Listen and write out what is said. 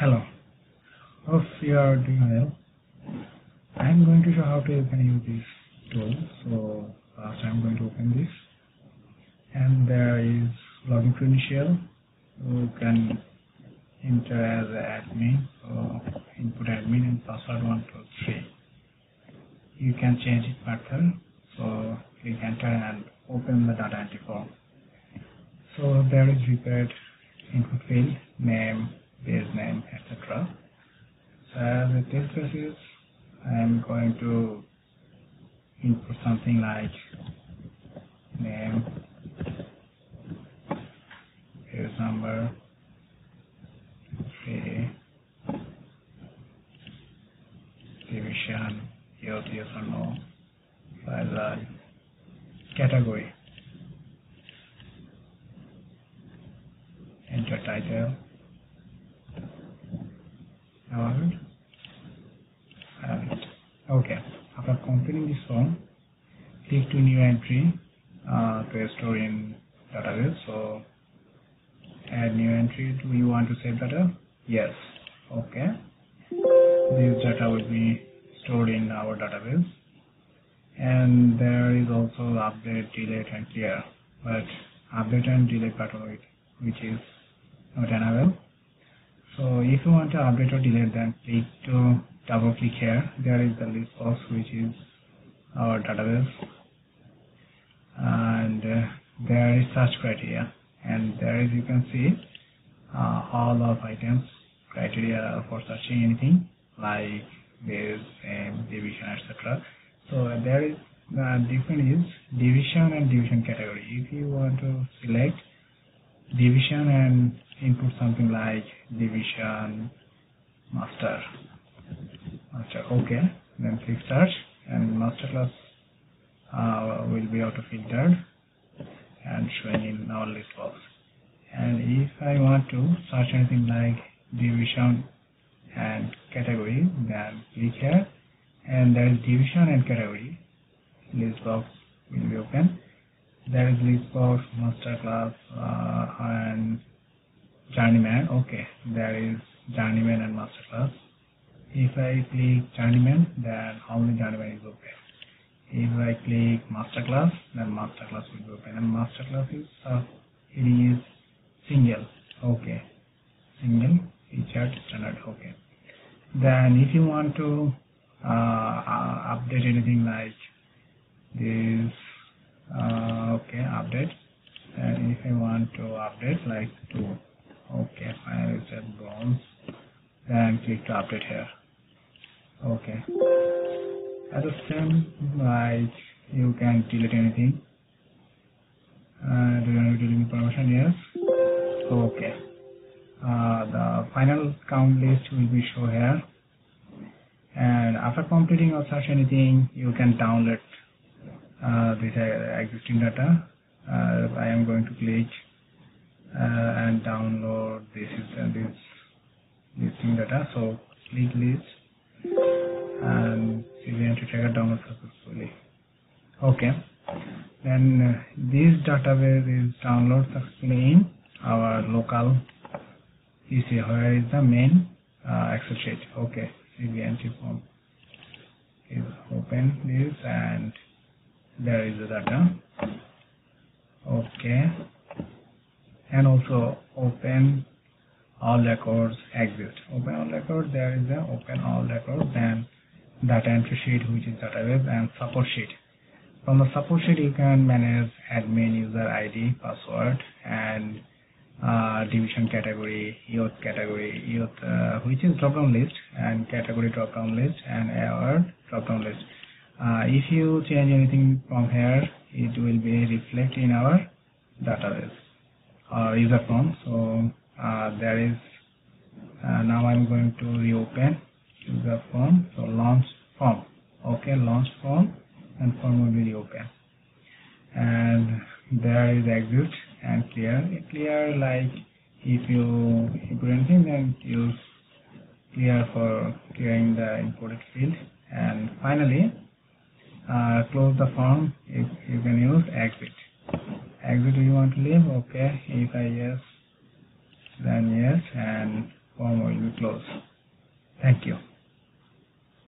Hello. Hope you are doing well. I'm going to show how to you can use this tool. So first I'm going to open this and there is login credential. You can enter as admin or input admin and password 123. You can change it further. So click enter and open the data entry form. So there is required input field, name, base name, etc. So as a test basis, I am going to input something like name, base number, say division, yes, yes or no, file category, enter title, and okay. After completing this form click to new entry uh, to store in database. So add new entry do you want to save data? Yes. Okay. This data will be stored in our database. And there is also update delete and clear. But update and delete button which is not enabled so if you want to update or delete then click to double click here. There is the list box which is our database and uh, there is search criteria and there is you can see uh, all of items criteria for searching anything like um, division, etc. So uh, there is the different is division and division category. If you want to select division and input something like division master. Master okay. Then click search and master class uh, will be auto filtered and showing in our list box. And if I want to search anything like division and category then click here. And there is division and category. List box will be open. There is list box master class uh, and journeyman okay there is journeyman and master class. If I click journeyman then only journeyman is open? If I click master class then master class will be open. And master class is uh, it is single. Okay single featured standard. Okay. Then if you want to uh, uh, update anything like this uh, okay update. And if I want to update like to okay final set bronze then click to update here. Okay. At the same like you can delete anything. Uh, do you want to delete permission? Yes. Okay. Uh, the final count list will be shown here. And after completing or search anything you can download uh, this uh, existing data. Uh, I am going to click and download this is uh, this listing data. So click list and check it download successfully. Okay. Then uh, this database is download successfully in our local PC where is the main uh, sheet? Okay. CVN form is open this and there is the data. Okay and also open all records exist. Open all records there is a open all records then data entry sheet which is database and support sheet. From the support sheet you can manage admin user id password and uh, division category youth category youth uh, which is drop down list and category drop down list and award drop down list. Uh, if you change anything from here it will be reflected in our database user form. So uh, there is uh, now I'm going to reopen user form. So launch form. Okay launch form and form will be reopen and there is exit and clear. Clear like if you input anything then use clear for clearing the imported field. And finally uh, close the form if you can use exit exit do you want to leave okay if I yes then yes and form will be closed. Thank you.